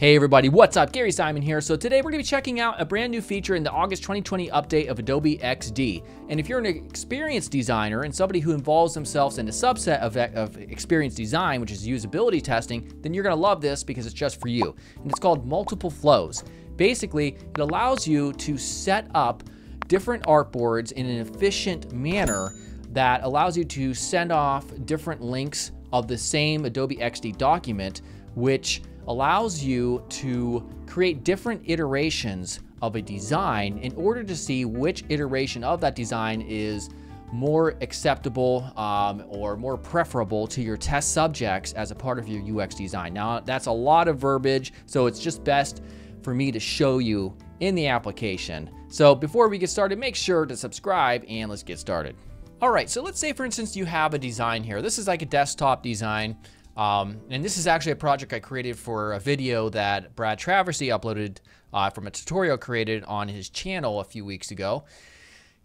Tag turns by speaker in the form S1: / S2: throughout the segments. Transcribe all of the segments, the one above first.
S1: Hey everybody, what's up? Gary Simon here. So today we're going to be checking out a brand new feature in the August 2020 update of Adobe XD. And if you're an experienced designer and somebody who involves themselves in a subset of, of experience design, which is usability testing, then you're going to love this because it's just for you. And it's called Multiple Flows. Basically, it allows you to set up different artboards in an efficient manner that allows you to send off different links of the same Adobe XD document, which allows you to create different iterations of a design in order to see which iteration of that design is more acceptable um, or more preferable to your test subjects as a part of your UX design. Now, that's a lot of verbiage, so it's just best for me to show you in the application. So before we get started, make sure to subscribe and let's get started. All right, so let's say for instance you have a design here. This is like a desktop design. Um, and this is actually a project I created for a video that Brad Traversy uploaded uh, from a tutorial created on his channel a few weeks ago.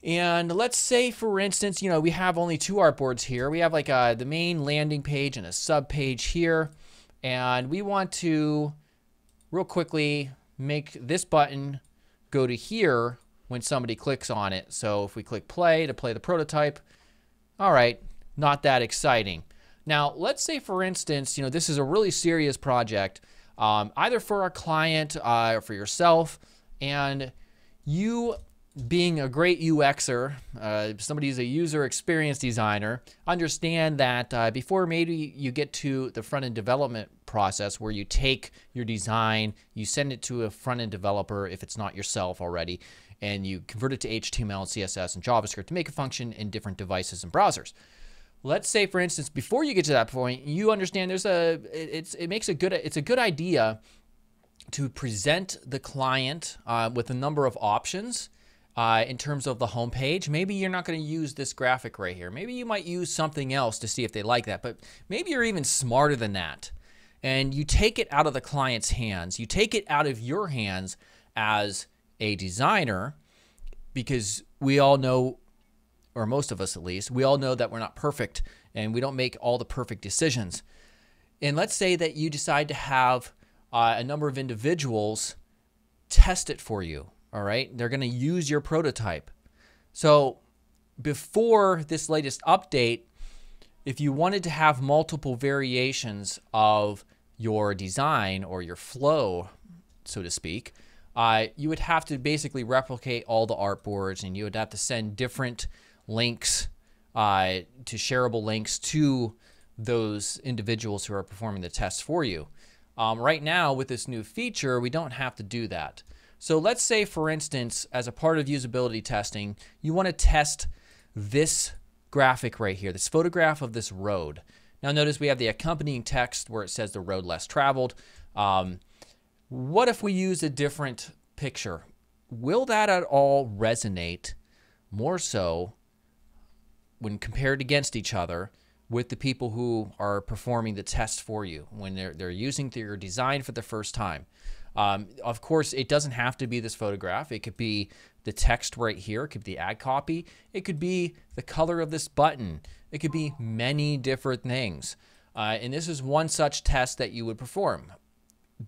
S1: And let's say, for instance, you know, we have only two artboards here. We have like uh, the main landing page and a sub page here. And we want to real quickly make this button go to here when somebody clicks on it. So if we click play to play the prototype, all right, not that exciting. Now, let's say, for instance, you know, this is a really serious project, um, either for a client uh, or for yourself, and you being a great UXer, uh, somebody who's a user experience designer, understand that uh, before maybe you get to the front end development process where you take your design, you send it to a front end developer if it's not yourself already, and you convert it to HTML, CSS, and JavaScript to make a function in different devices and browsers let's say for instance before you get to that point you understand there's a it's it makes a good it's a good idea to present the client uh, with a number of options uh, in terms of the homepage. Maybe you're not going to use this graphic right here. Maybe you might use something else to see if they like that. But maybe you're even smarter than that. And you take it out of the client's hands. You take it out of your hands as a designer because we all know or most of us at least, we all know that we're not perfect and we don't make all the perfect decisions. And let's say that you decide to have uh, a number of individuals test it for you. All right. They're going to use your prototype. So before this latest update, if you wanted to have multiple variations of your design or your flow, so to speak, uh, you would have to basically replicate all the artboards and you would have to send different links uh, to shareable links to those individuals who are performing the test for you. Um, right now, with this new feature, we don't have to do that. So let's say, for instance, as a part of usability testing, you want to test this graphic right here, this photograph of this road. Now notice we have the accompanying text where it says the road less traveled. Um, what if we use a different picture? Will that at all resonate more so when compared against each other with the people who are performing the test for you when they're, they're using your design for the first time. Um, of course, it doesn't have to be this photograph. It could be the text right here. It could be the ad copy. It could be the color of this button. It could be many different things. Uh, and this is one such test that you would perform.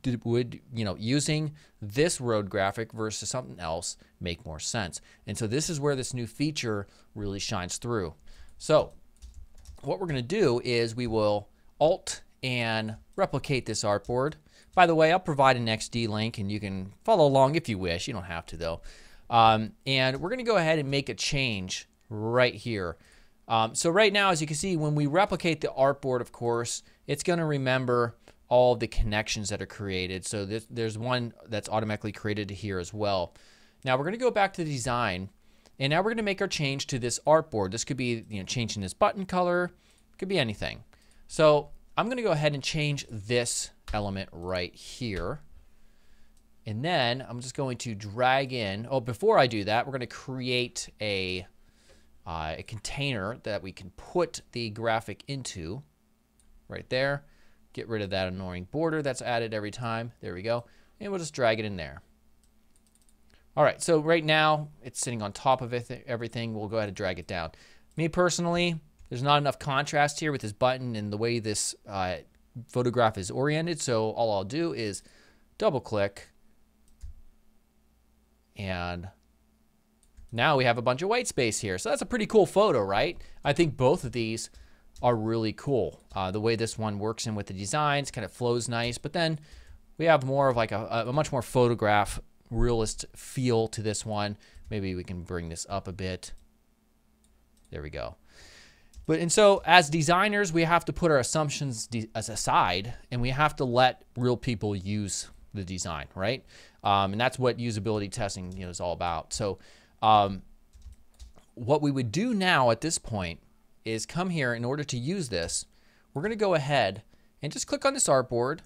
S1: Did, would you know using this road graphic versus something else make more sense? And so this is where this new feature really shines through. So what we're going to do is we will alt and replicate this artboard. By the way, I'll provide an XD link and you can follow along if you wish. You don't have to though. Um, and we're going to go ahead and make a change right here. Um, so right now, as you can see, when we replicate the artboard, of course, it's going to remember all the connections that are created. So there's, there's one that's automatically created here as well. Now we're going to go back to the design and now we're going to make our change to this artboard. This could be you know, changing this button color, could be anything. So I'm going to go ahead and change this element right here. And then I'm just going to drag in, oh, before I do that, we're going to create a, uh, a container that we can put the graphic into right there. Get rid of that annoying border that's added every time. There we go. And we'll just drag it in there. All right, so right now it's sitting on top of everything. We'll go ahead and drag it down. Me personally, there's not enough contrast here with this button and the way this uh, photograph is oriented. So all I'll do is double click, and now we have a bunch of white space here. So that's a pretty cool photo, right? I think both of these are really cool. Uh, the way this one works in with the designs kind of flows nice, but then we have more of like a, a much more photograph realist feel to this one. Maybe we can bring this up a bit. There we go. But and so as designers, we have to put our assumptions aside and we have to let real people use the design, right? Um, and that's what usability testing you know, is all about. So um, what we would do now at this point is come here in order to use this. We're going to go ahead and just click on this artboard.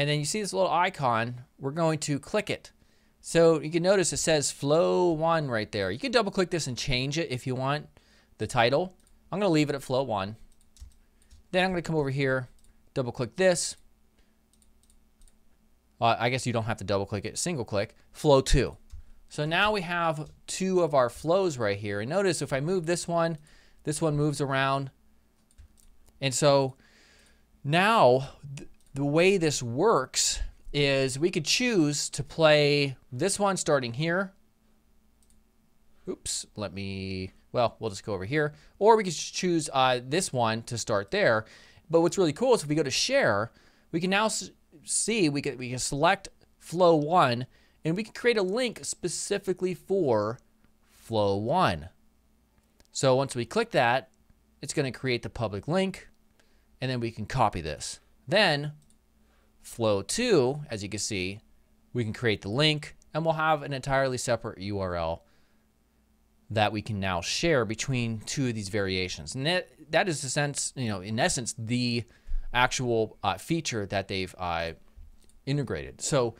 S1: And then you see this little icon. We're going to click it. So you can notice it says flow one right there. You can double click this and change it if you want the title. I'm going to leave it at flow one. Then I'm going to come over here, double click this. Uh, I guess you don't have to double click it, single click, flow two. So now we have two of our flows right here. And notice if I move this one, this one moves around. And so now the way this works is we could choose to play this one starting here. Oops, let me, well, we'll just go over here. Or we could choose uh, this one to start there. But what's really cool is if we go to share, we can now see, we can, we can select flow one and we can create a link specifically for flow one. So once we click that, it's going to create the public link and then we can copy this. Then flow two, as you can see, we can create the link and we'll have an entirely separate URL that we can now share between two of these variations. And that, that is the sense, you know, in essence, the actual uh, feature that they've uh, integrated. So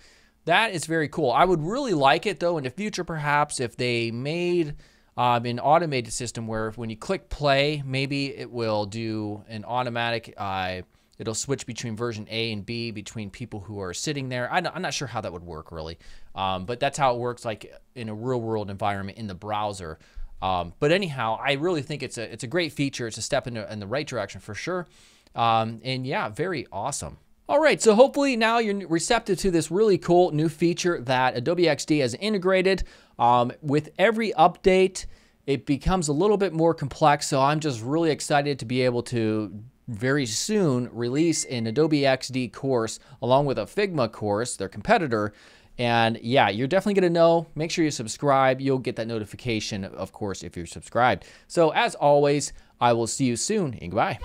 S1: that is very cool. I would really like it though in the future, perhaps if they made um, an automated system where when you click play, maybe it will do an automatic. Uh, it'll switch between version A and B between people who are sitting there. I'm not sure how that would work really, um, but that's how it works like in a real world environment in the browser. Um, but anyhow, I really think it's a it's a great feature. It's a step in the, in the right direction for sure. Um, and yeah, very awesome. All right, so hopefully now you're receptive to this really cool new feature that Adobe XD has integrated. Um, with every update, it becomes a little bit more complex, so I'm just really excited to be able to very soon release an Adobe XD course along with a Figma course, their competitor. And yeah, you're definitely going to know. Make sure you subscribe. You'll get that notification, of course, if you're subscribed. So as always, I will see you soon and goodbye.